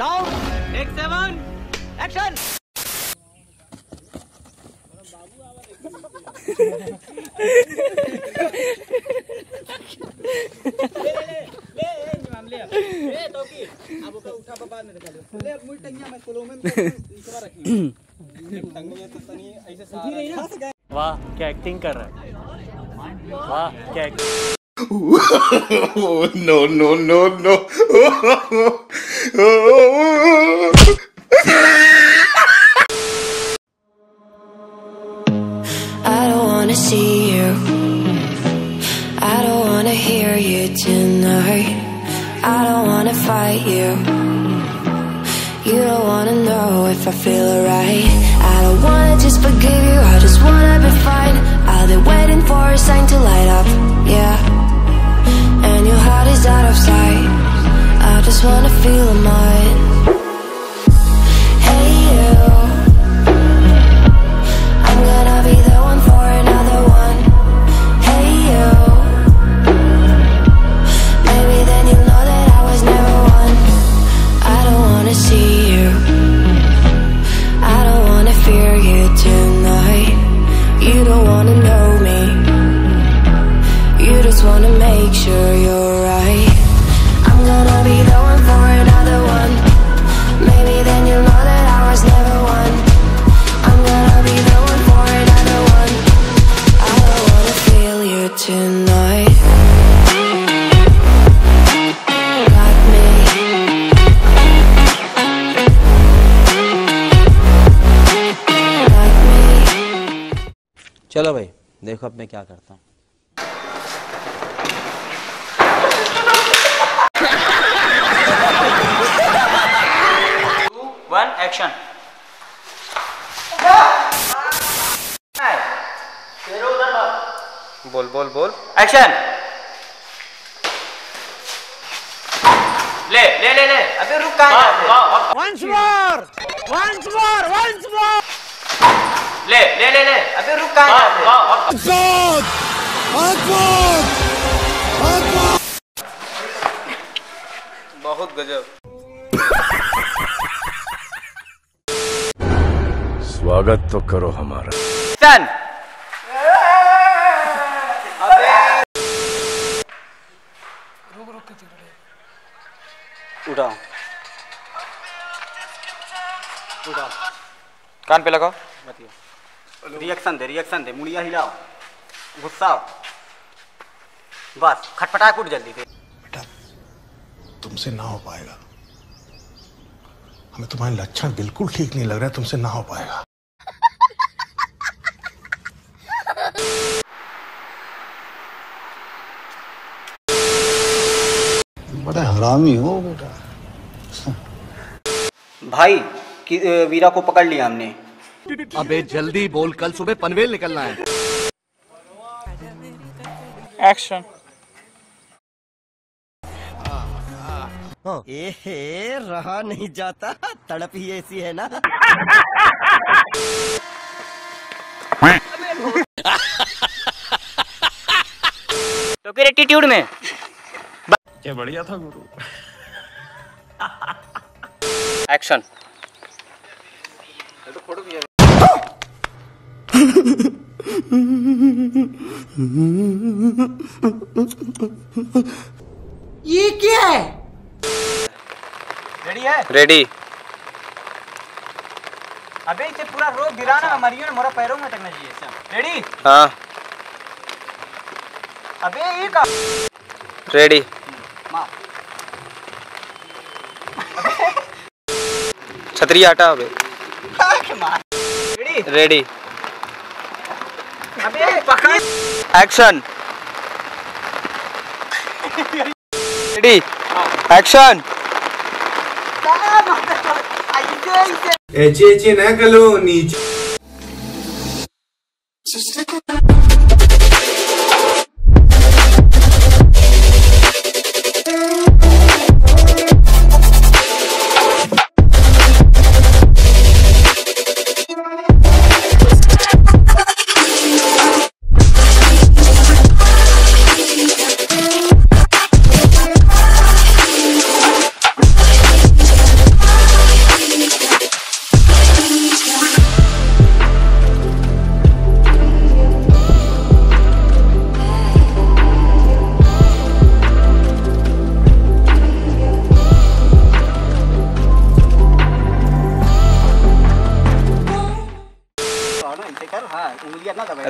Sound seven action वाह क्या acting कर रहा है? वाह क्या No, no, no, no. I don't wanna see you. I don't wanna hear you tonight. I don't wanna fight you. You don't wanna know if I feel alright. I don't wanna just forgive you. I just wanna be fine. I've been waiting for a sign to light up. Yeah. चलो भाई देखो अब मैं क्या करता हूँ। One action बोल बोल बोल। एक्शन ले ले ले ले। अबे रुक कहाँ जाते once more once more once more ले ले ले ले। अबे रुक कहाँ जाते बहुत गजब। स्वागत तो करो हमारा। सन। उठाओ। उठाओ। कान पे लगाओ। रिएक्शन दे रिएक्शन दे मुड़िया हिलाओ। गुस्सा। बस खटपटा उठ जल्दी से तुमसे ना हो पाएगा। हमें तुम्हारे लक्षण बिल्कुल ठीक नहीं लग रहा है तुमसे ना हो पाएगा। बड़ा हरामी हो बेटा। भाई वीरा को पकड़ लिया हमने। अबे जल्दी बोल कल सुबह पनवेल निकलना है। एक्शन ए रहा नहीं जाता। तड़प ही ऐसी है ना। तो फिर एटीट्यूड में। क्या बढ़िया था गुरु। एक्शन रेडी है? रेडी। अबे इसे पूरा रोक गिराना मरियो ने मोरा पैरों में तकना चाहिए रेडी? हाँ। अबे ये का रेडी। छतरी हटा अबे। मार। रेडी रेडी एक्शन एचे एक्शन ना कलो कितना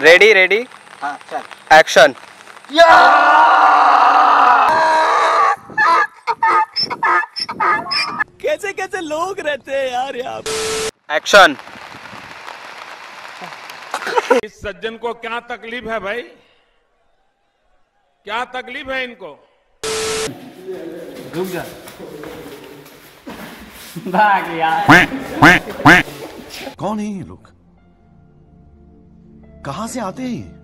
रेडी रेडी हाँ चल। एक्शन कैसे कैसे लोग रहते हैं यार यहाँ एक्शन इस सज्जन को क्या तकलीफ़ है भाई? क्या तकलीफ़ है इनको? रुक जा। भाग यार। कौन है ये लोग? कहाँ से आते हैं?